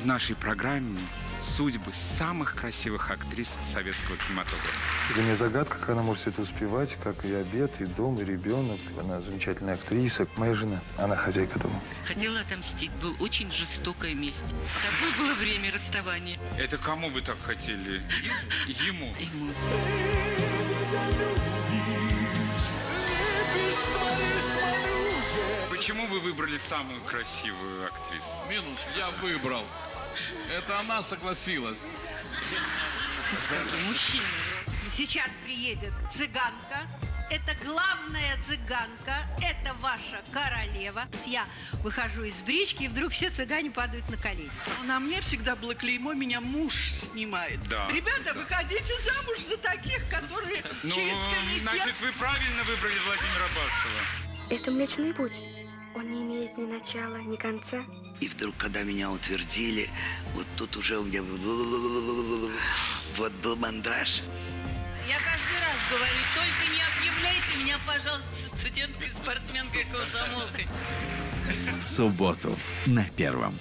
в нашей программе судьбы самых красивых актрис советского кинематографа. Для меня загадка, как она может все это успевать, как и обед, и дом, и ребенок. Она замечательная актриса. Моя жена, она хозяйка дома. Хотела отомстить, был очень жестокая месть. Такое было время расставания Это кому вы так хотели? Ему. ему. Почему вы выбрали самую красивую актрису? Минус, я выбрал. Это она согласилась. Мужчина. Сейчас приедет цыганка. Это главная цыганка. Это ваша королева. Я выхожу из брички, и вдруг все цыгане падают на колени. На мне всегда было клеймо, меня муж снимает. Да. Ребята, выходите замуж за таких, которые Ну, через комитет. значит, вы правильно выбрали Владимира Басова. Это Млечный Путь. Он не имеет ни начала, ни конца. И вдруг, когда меня утвердили, вот тут уже у меня вот был мандраж. Я каждый раз говорю, только не объявляйте меня, пожалуйста, студенткой, спортсменкой, комсомолкой. В субботу на первом.